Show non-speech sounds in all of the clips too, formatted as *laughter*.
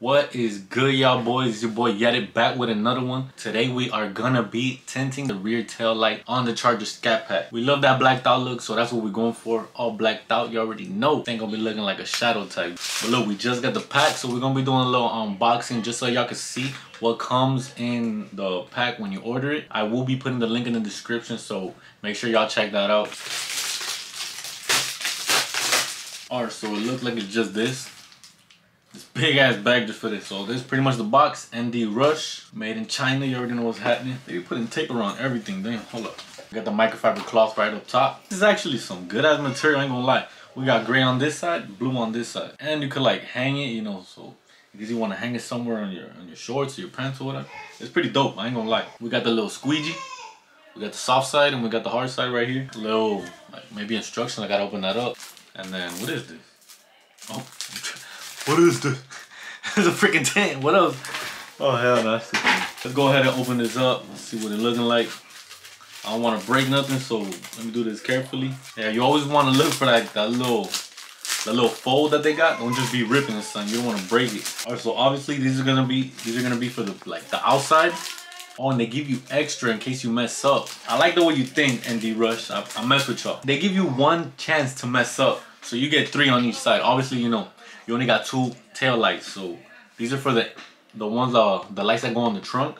What is good y'all boys? It's your boy Yatted back with another one. Today we are gonna be tinting the rear tail light on the Charger Scat Pack. We love that blacked out look so that's what we're going for. All blacked out, you already know. Ain't gonna be looking like a shadow type. But look, we just got the pack so we're gonna be doing a little unboxing just so y'all can see what comes in the pack when you order it. I will be putting the link in the description so make sure y'all check that out. Alright, so it looks like it's just this this big ass bag just for this. So this is pretty much the box. ND Rush, made in China. You already know what's happening. They be putting tape around everything. Damn, hold up. Got the microfiber cloth right up top. This is actually some good ass material, I ain't gonna lie. We got gray on this side, blue on this side. And you could like hang it, you know, so because you want to hang it somewhere on your on your shorts or your pants or whatever. It's pretty dope, I ain't gonna lie. We got the little squeegee. We got the soft side and we got the hard side right here. Little, like maybe instruction, I gotta open that up. And then, what is this? Oh, what is this? *laughs* it's a freaking tint. What else? Oh hell no, that's the thing. Let's go ahead and open this up. See what it looking like. I don't want to break nothing, so let me do this carefully. Yeah, you always want to look for like that little, that little fold that they got. Don't just be ripping this son. You don't want to break it. All right, so obviously these are gonna be these are gonna be for the like the outside. Oh, and they give you extra in case you mess up. I like the way you think, ND Rush. I, I mess with y'all. They give you one chance to mess up. So you get three on each side. Obviously, you know, you only got two tail lights. So these are for the the ones uh the lights that go on the trunk.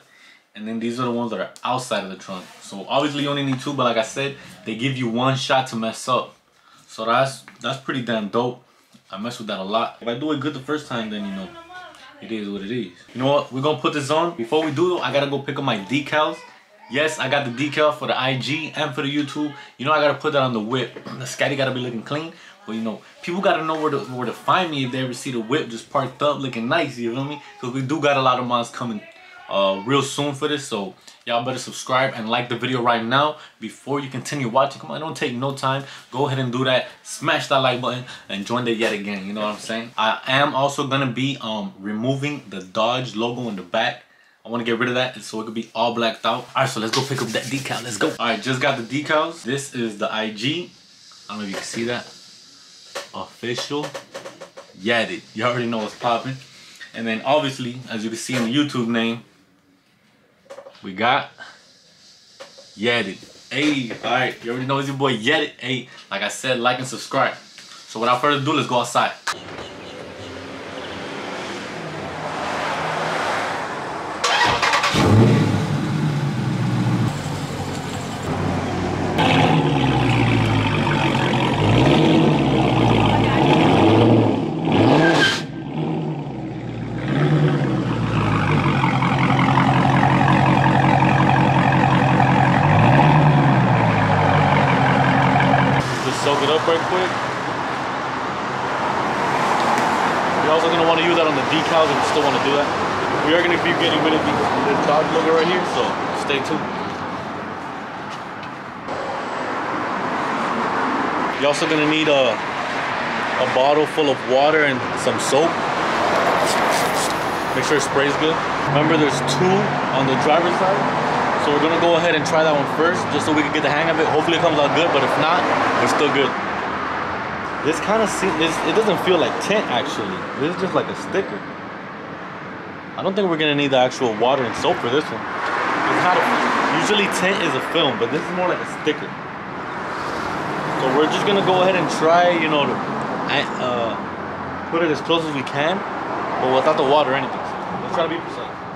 And then these are the ones that are outside of the trunk. So obviously you only need two, but like I said, they give you one shot to mess up. So that's that's pretty damn dope. I mess with that a lot. If I do it good the first time, then you know, it is what it is. You know what? We're gonna put this on. Before we do though, I gotta go pick up my decals. Yes, I got the decal for the IG and for the YouTube. You know I gotta put that on the whip. The scatty gotta be looking clean. But you know, people gotta know where to where to find me if they ever see the whip just parked up looking nice, you feel me? Because we do got a lot of mods coming uh, real soon for this. So y'all better subscribe and like the video right now before you continue watching. Come on, don't take no time. Go ahead and do that. Smash that like button and join the Yatted Gang. You know what I'm saying? I am also gonna be um removing the Dodge logo in the back. I want to get rid of that so it could be all blacked out. All right, so let's go pick up that decal. Let's go. All right, just got the decals. This is the IG. I don't know if you can see that official Yatted. You already know what's popping. And then obviously, as you can see in the YouTube name, we got Yatted. Hey, alright, you already know it's your boy Yatted. Hey, like I said, like and subscribe. So without further ado, let's go outside. Soak it up right quick. You're also gonna want to use that on the decals if you still want to do that. We are gonna be getting rid of the, the Dodge logo right here, so stay tuned. You're also gonna need a a bottle full of water and some soap. Make sure it sprays good. Remember, there's two on the driver's side. So we're gonna go ahead and try that one first, just so we can get the hang of it. Hopefully it comes out good, but if not, we're still good. This kind of seems, it doesn't feel like tint actually. This is just like a sticker. I don't think we're gonna need the actual water and soap for this one. It's not a, usually tint is a film, but this is more like a sticker. So we're just gonna go ahead and try, you know, to uh, put it as close as we can, but without the water or anything. So let's try to be precise.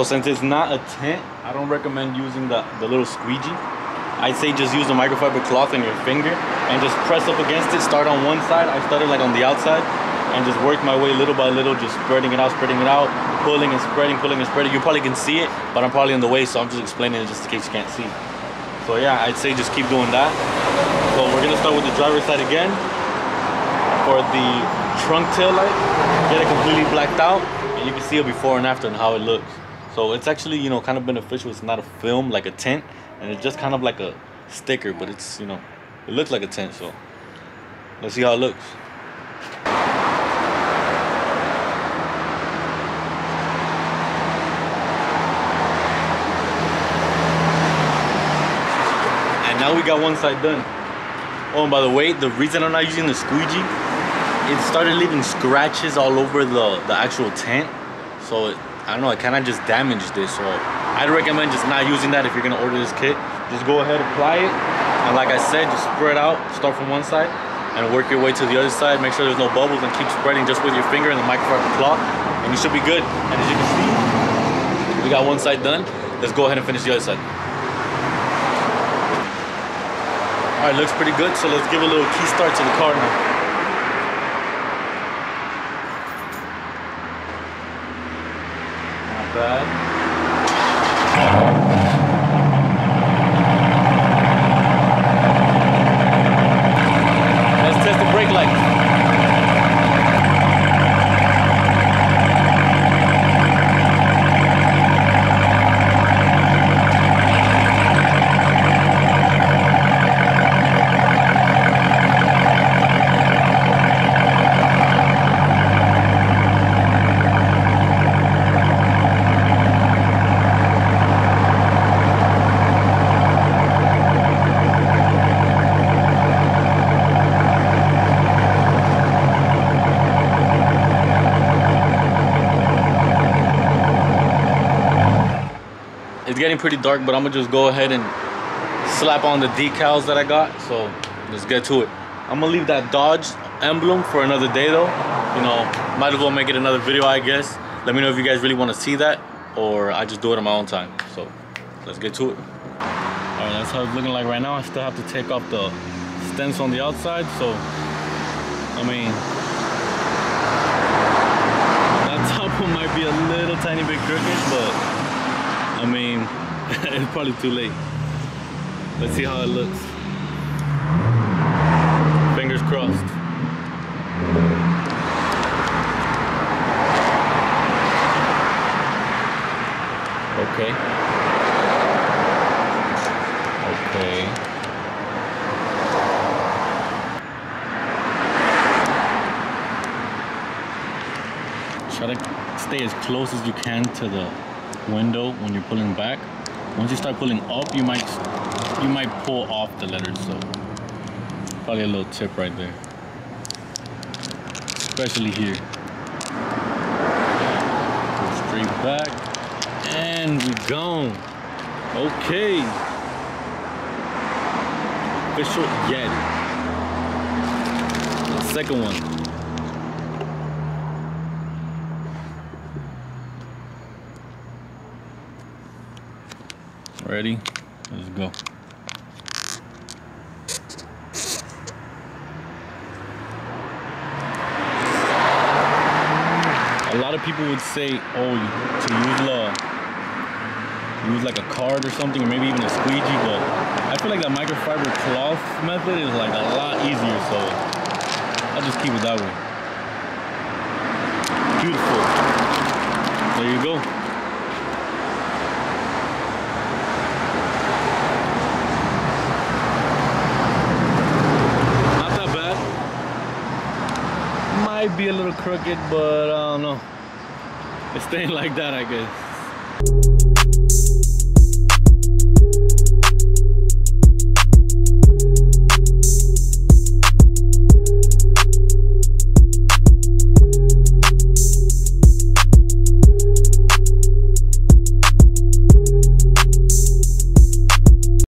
So since it's not a tint, I don't recommend using the, the little squeegee. I'd say just use a microfiber cloth on your finger and just press up against it. Start on one side. I started like on the outside and just work my way little by little, just spreading it out, spreading it out, pulling and spreading, pulling and spreading. You probably can see it, but I'm probably in the way, so I'm just explaining it just in case you can't see. So yeah, I'd say just keep doing that. So we're gonna start with the driver's side again. For the trunk tail light, get it completely blacked out, and you can see it before and after and how it looks. So it's actually, you know, kind of beneficial. It's not a film like a tint, and it's just kind of like a sticker, but it's, you know, it looks like a tint, so let's see how it looks. And now we got one side done. Oh, and by the way, the reason I'm not using the squeegee, it started leaving scratches all over the, the actual tint. So it, I don't know, it kind of just damaged this. So I'd recommend just not using that if you're gonna order this kit. Just go ahead, apply it. And like I said, just spread out, start from one side and work your way to the other side. Make sure there's no bubbles and keep spreading just with your finger and the microfiber cloth. And you should be good. And as you can see, we got one side done. Let's go ahead and finish the other side. All right, looks pretty good. So let's give a little key start to the car now. side. Getting pretty dark, but I'm gonna just go ahead and slap on the decals that I got. So let's get to it. I'm gonna leave that Dodge emblem for another day though. You know, might as well make it another video, I guess. Let me know if you guys really wanna see that or I just do it on my own time. So let's get to it. All right, that's how it's looking like right now. I still have to take off the stencil on the outside. So, I mean, that *laughs* top one might be a little tiny bit crooked, but I mean, *laughs* it's probably too late. Let's see how it looks. Fingers crossed. Okay. Okay. Try to stay as close as you can to the window when you're pulling back. Once you start pulling up, you might you might pull off the letters. So probably a little tip right there, especially here. Go straight back, and we're gone. Okay. Official Yatted. The second one. Ready? Let's go. A lot of people would say, oh, to use the, use like a card or something, or maybe even a squeegee, but I feel like that microfiber cloth method is like a lot easier, so I'll just keep it that way. Beautiful. There you go. might be a little crooked, but I don't know. It's staying like that, I guess.